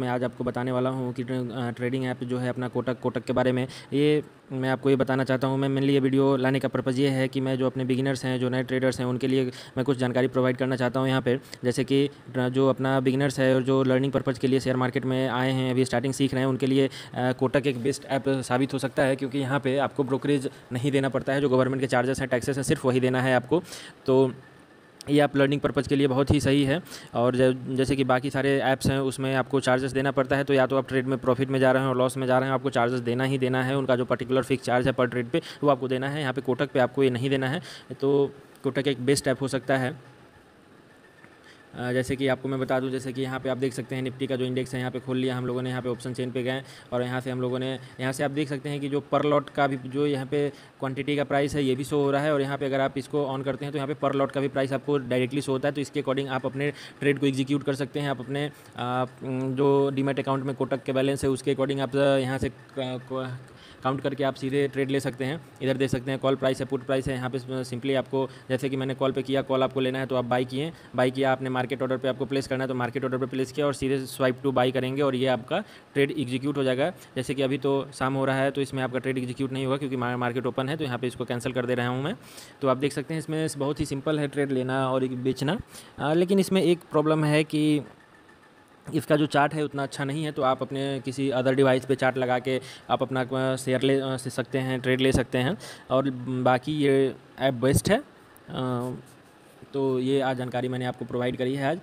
मैं आज आपको बताने वाला हूँ कि ट्रेडिंग ऐप जो है अपना कोटक कोटक के बारे में। ये मैं आपको ये बताना चाहता हूँ, मैं मेनली ये वीडियो लाने का पर्पज़ ये है कि मैं जो अपने बिगिनर्स हैं, जो नए ट्रेडर्स हैं, उनके लिए मैं कुछ जानकारी प्रोवाइड करना चाहता हूँ यहाँ पर जैसे कि जो अपना बिगिनर्स है और जो लर्निंग पर्पज़ के लिए शेयर मार्केट में आए हैं, अभी स्टार्टिंग सीख रहे हैं, उनके लिए कोटक एक बेस्ट ऐप साबित हो सकता है क्योंकि यहाँ पर आपको ब्रोकरेज नहीं देना पड़ता है, जो गवर्नमेंट के चार्जेस हैं, टैक्सेस हैं, सिर्फ़ वही देना है आपको। तो ये आप लर्निंग पर्पज़ के लिए बहुत ही सही है और जैसे कि बाकी सारे ऐप्स हैं, उसमें आपको चार्जेस देना पड़ता है तो या तो आप ट्रेड में प्रॉफिट में जा रहे हैं और लॉस में जा रहे हैं, आपको चार्जेस देना ही देना है, उनका जो पर्टिकुलर फिक्स चार्ज है पर ट्रेड पे, वो आपको देना है, यहाँ पे कोटक पे आपको ये नहीं देना है तो कोटक एक बेस्ट ऐप हो सकता है। जैसे कि आपको मैं बता दूँ, जैसे कि यहाँ पे आप देख सकते हैं निफ्टी का जो इंडेक्स है, यहाँ पे खोल लिया हम लोगों ने, यहाँ पे ऑप्शन चेन पे गए और यहाँ से हम लोगों ने, यहाँ से आप देख सकते हैं कि जो पर लॉट का भी, जो यहाँ पे क्वांटिटी का प्राइस है, ये भी शो हो रहा है और यहाँ पे अगर आप इसको ऑन करते हैं तो यहाँ पे पर लॉट का भी प्राइस आपको डायरेक्टली शो होता है तो इसके अकॉर्डिंग आप अपने ट्रेड को एग्जीक्यूट कर सकते हैं, आप अपने जो डीमेट अकाउंट में कोटक के बैलेंस है, उसके अकॉर्डिंग आप यहाँ से काउंट करके आप सीधे ट्रेड ले सकते हैं, इधर दे सकते हैं, कॉल प्राइस है, पुट प्राइस है, यहाँ पे सिंपली आपको, जैसे कि मैंने कॉल पे किया, कॉल आपको लेना है तो आप बाई किए बाई किया आपने मार्केट ऑर्डर पे आपको प्लेस करना है तो मार्केट ऑर्डर पे प्लेस किया और सीधे स्वाइप टू बाई करेंगे और ये आपका ट्रेड एग्जीक्यूट हो जाएगा। जैसे कि अभी तो शाम हो रहा है तो इसमें आपका ट्रेड एग्जीक्यूट नहीं होगा क्योंकि मार्केट ओपन है तो यहाँ पर इसको कैंसिल कर दे रहा हूँ मैं। तो आप देख सकते हैं इसमें बहुत ही सिंपल है ट्रेड लेना और बेचना। लेकिन इसमें एक प्रॉब्लम है कि इसका जो चार्ट है उतना अच्छा नहीं है तो आप अपने किसी अदर डिवाइस पे चार्ट लगा के आप अपना शेयर ले सकते हैं ट्रेड ले सकते हैं। और बाकी ये ऐप बेस्ट है। तो ये आज जानकारी मैंने आपको प्रोवाइड करी है आज।